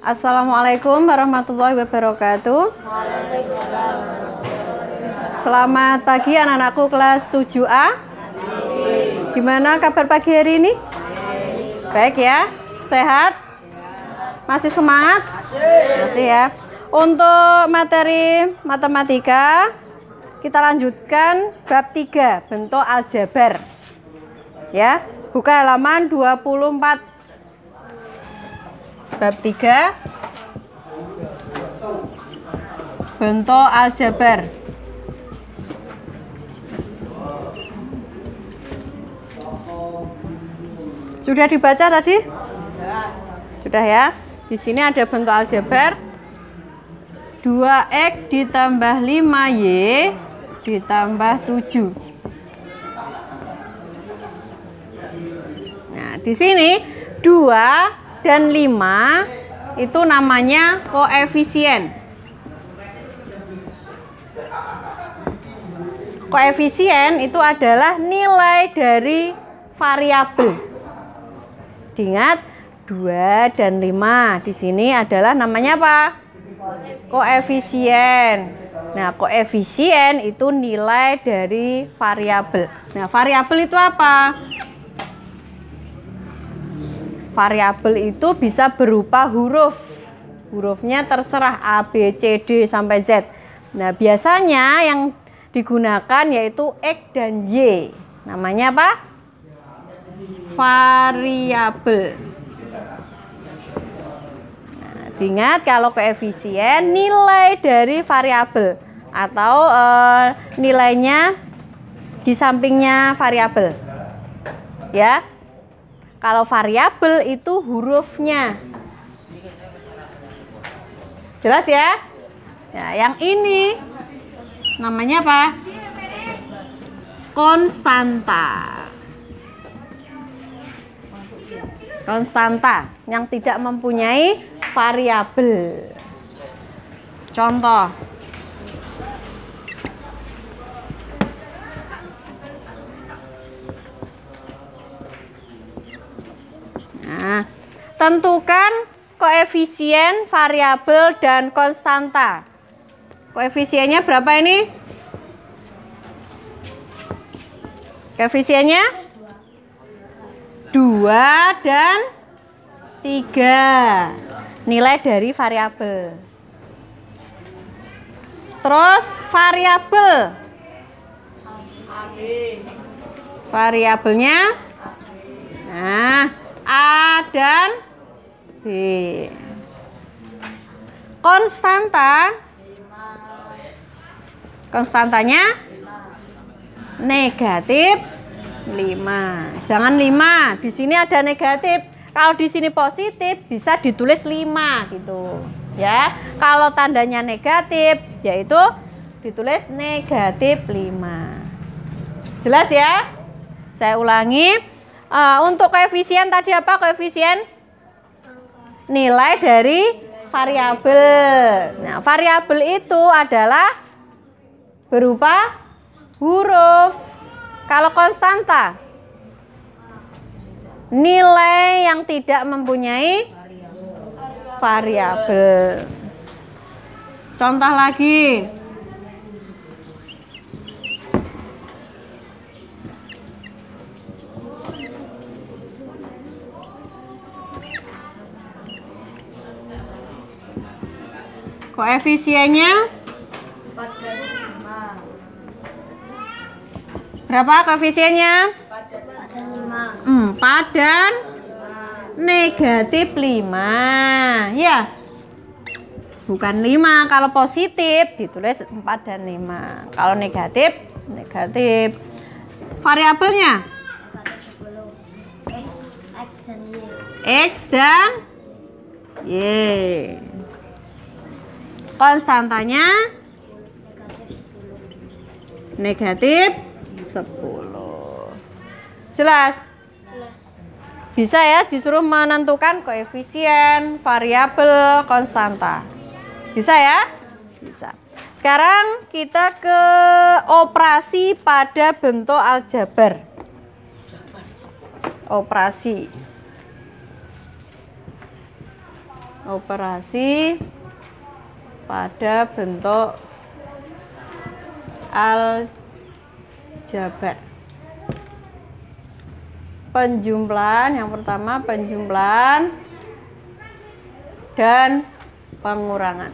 Assalamualaikum warahmatullahi wabarakatuh. Selamat pagi anak-anakku kelas 7A. Gimana kabar pagi hari ini? Baik ya. Sehat? Masih semangat? Masih ya. Untuk materi matematika kita lanjutkan bab 3 bentuk aljabar. Ya, buka halaman 24 bab 3 bentuk aljabar. Sudah dibaca tadi? Sudah ya. Di sini ada bentuk aljabar. 2x ditambah 5y ditambah 7 nah di sini 2 dan 5 itu namanya koefisien. Koefisien itu adalah nilai dari variabel. Diingat 2 dan 5 di sini adalah namanya apa? Koefisien. Nah, koefisien itu nilai dari variabel. Nah, variabel itu apa? Variabel itu bisa berupa huruf. Hurufnya terserah A, B, C, D sampai Z. Nah, biasanya yang digunakan yaitu X dan Y. Namanya apa? Variabel. Nah, ingat kalau koefisien nilai dari variabel atau e, nilainya di sampingnya variabel. Ya, kalau variabel itu hurufnya. Jelas ya? Ya, yang ini namanya apa? Konstanta. Konstanta yang tidak mempunyai variabel. Contoh. Tentukan koefisien, variabel, dan konstanta. Koefisiennya berapa ini? Koefisiennya 2 dan 3. Nilai dari variabel. Terus variabel. Variabelnya Nah, A dan Konstanta konstantanya negatif 5. Jangan 5. Di sini ada negatif. Kalau di sini positif bisa ditulis 5 gitu. Ya. Kalau tandanya negatif yaitu ditulis negatif 5. Jelas ya? Saya ulangi. Uh, untuk koefisien tadi apa koefisien? Nilai dari variabel. Nah, variabel itu adalah berupa huruf. Kalau konstanta, nilai yang tidak mempunyai variabel. Contoh lagi. Koefisiennya berapa koefisiennya? 4 dan negatif 5. Ya. Bukan 5. Kalau positif ditulis 4 dan 5. Kalau negatif, negatif. Variabelnya? X dan Y. Konstantanya negatif 10. Jelas? Bisa ya disuruh menentukan koefisien, variabel, konstanta. Bisa ya? Bisa. Sekarang kita ke operasi pada bentuk aljabar. Operasi. operasi pada bentuk aljabar. Penjumlahan yang pertama penjumlahan dan pengurangan.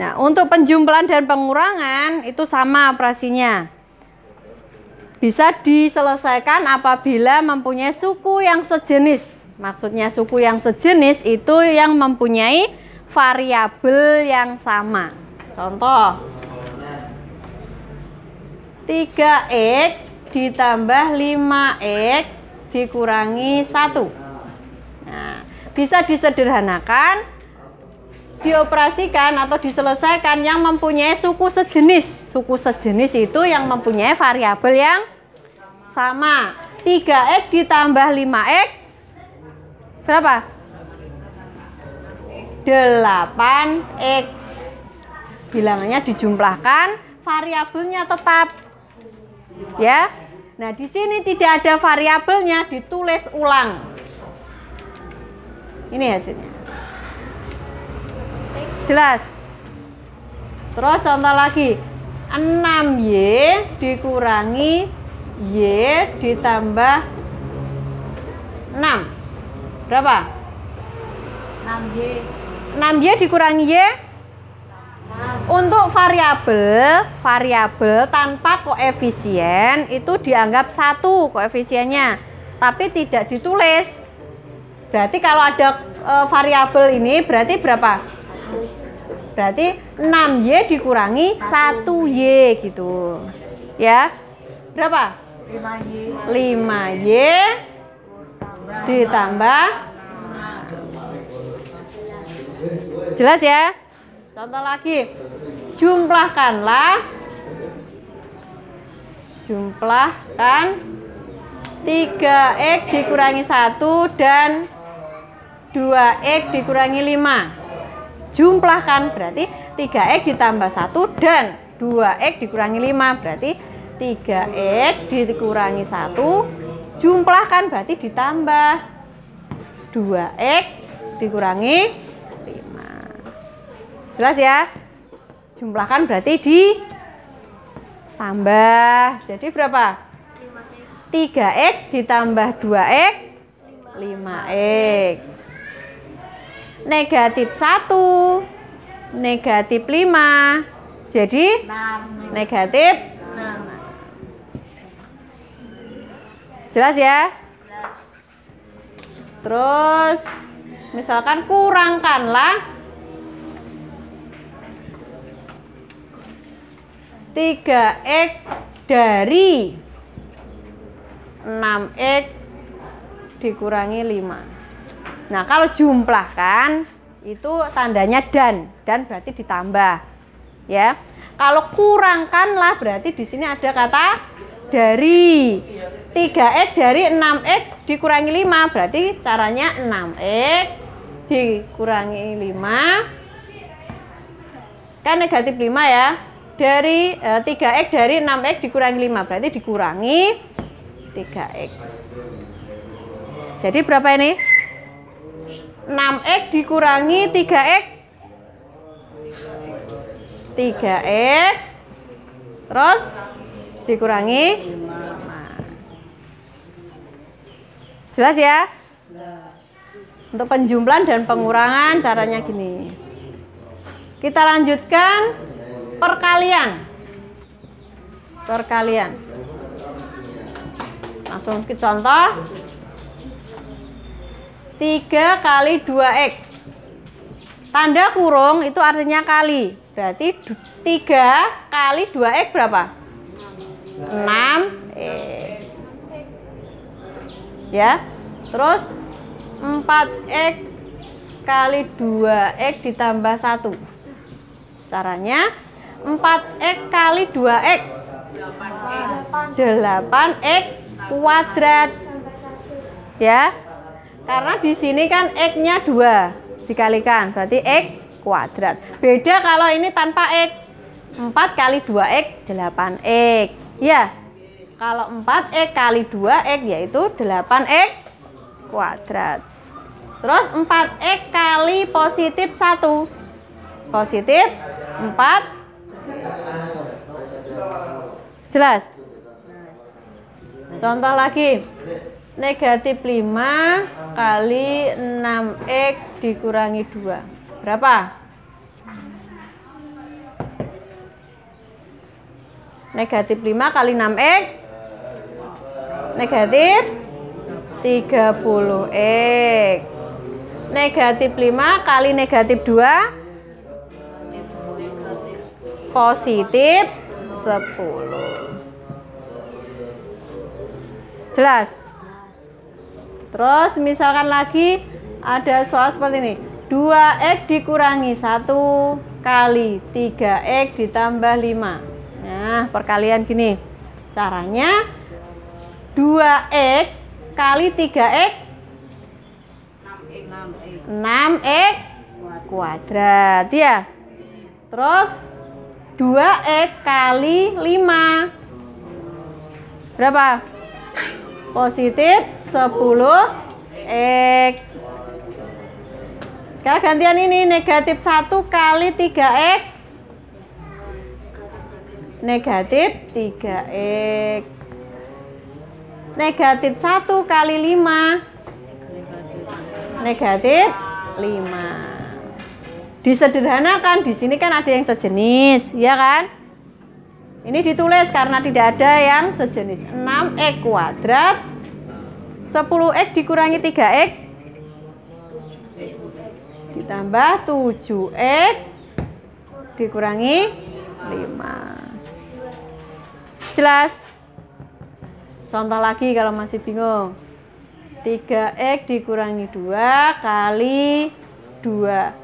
Nah, untuk penjumlahan dan pengurangan itu sama operasinya. Bisa diselesaikan apabila mempunyai suku yang sejenis. Maksudnya suku yang sejenis itu yang mempunyai variabel yang sama. Contoh 3x ditambah 5x dikurangi 1. Nah, bisa disederhanakan dioperasikan atau diselesaikan yang mempunyai suku sejenis. Suku sejenis itu yang mempunyai variabel yang sama. 3x ditambah 5x berapa? 8x. Bilangannya dijumlahkan, variabelnya tetap. Ya. Nah, di sini tidak ada variabelnya, ditulis ulang. Ini hasilnya. Jelas? Terus contoh lagi. 6Y dikurangi Y ditambah 6. Berapa? 6Y. 6Y dikurangi Y untuk variabel, variabel tanpa koefisien itu dianggap satu koefisiennya, tapi tidak ditulis. Berarti kalau ada e, variabel ini berarti berapa? Berarti 6Y dikurangi 1Y gitu. Ya. Berapa? 5Y. 5Y ditambah. Jelas ya? Contoh lagi. Jumlahkanlah. Jumlahkan. 3x dikurangi 1 dan 2x dikurangi 5 jumlahkan berarti 3x ditambah 1 dan 2x dikurangi 5 berarti 3x dikurangi 1 jumlahkan berarti ditambah 2x dikurangi 5 jelas ya? Jumlahkan berarti ditambah. Jadi berapa? 3x ditambah 2x 5x negatif 1 negatif 5 jadi 6. negatif 6. Jelas ya terus misalkan kurangkanlah 3x dari 6x dikurangi 5 Nah, kalau jumlahkan itu tandanya dan, dan berarti ditambah. Ya. Kalau kurangkanlah berarti di sini ada kata dari 3x dari 6x dikurangi 5 berarti caranya 6x dikurangi 5 kan negatif 5 ya. Dari e, 3x dari 6x dikurangi 5 berarti dikurangi 3x jadi berapa ini? 6x dikurangi 3x 3x terus dikurangi 5 jelas ya untuk penjumlahan dan pengurangan caranya gini kita lanjutkan perkalian perkalian langsung ke contoh 3 kali 2X. Tanda kurung itu artinya kali. Berarti 3 kali 2X berapa? 6X. Ya. Terus 4X kali 2X ditambah 1. Caranya 4X kali 2X 8X kuadrat. Ya. Karena di sini kan X-nya 2 dikalikan, berarti X kuadrat. Beda kalau ini tanpa X. 4 kali 2X 8X. Ya. Kalau 4x kali 2x yaitu 8x kuadrat. Terus 4x kali positif 1. Positif 4. Jelas? Contoh lagi. Negatif 5 kali 6x dikurangi 2. Berapa? Negatif 5 kali 6x Negatif 30x Negatif 5 kali negatif 2 Positif 10 Jelas? Terus misalkan lagi ada soal seperti ini. 2x dikurangi 1 kali 3x ditambah 5 Nah, perkalian gini. Caranya 2x kali 3x 6x kuadrat ya. Terus 2x kali 5 berapa? Positif 10x. Sekarang gantian ini negatif 1 kali 3x negatif 3x negatif 1 kali 5 negatif 5 disederhanakan di sini kan ada yang sejenis ya kan? Ini ditulis karena tidak ada yang sejenis. 6x kuadrat 10x dikurangi 3x ditambah 7x dikurangi 5 Jelas? Contoh lagi kalau masih bingung. 3x dikurangi 2 kali 2.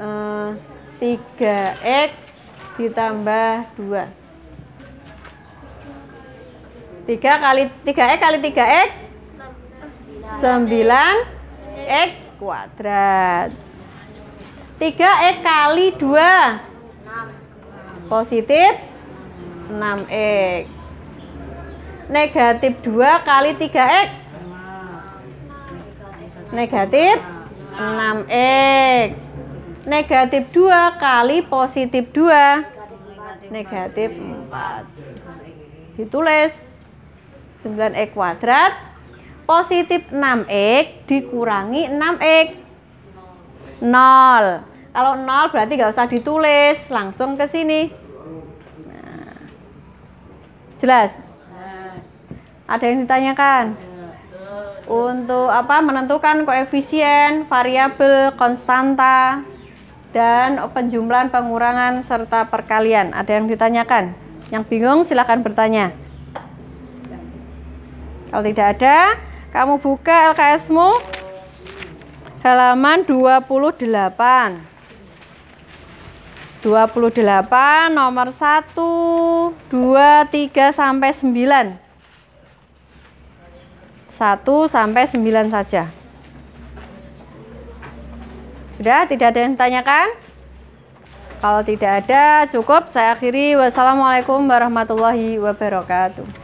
Eh, 3x ditambah 2. 3 kali 3x kali 3x 9x kuadrat. 3x kali 2 positif 6x negatif 2 kali 3x negatif 6x negatif 2 kali positif 2 negatif 4 ditulis. 9x kuadrat. Positif 6x dikurangi 6x 0 kalau 0 berarti nggak usah ditulis. Langsung ke sini Jelas? Ada yang ditanyakan? Untuk apa? Menentukan koefisien, variabel, konstanta, dan penjumlahan, pengurangan, serta perkalian. Ada yang ditanyakan? Yang bingung silahkan bertanya. Kalau tidak ada, kamu buka LKSmu halaman 28. 28 nomor 1 2 3 sampai 9 1 sampai 9 saja. Sudah tidak ada yang tanyakan? Kalau tidak ada cukup. Saya akhiri. Wassalamualaikum warahmatullahi wabarakatuh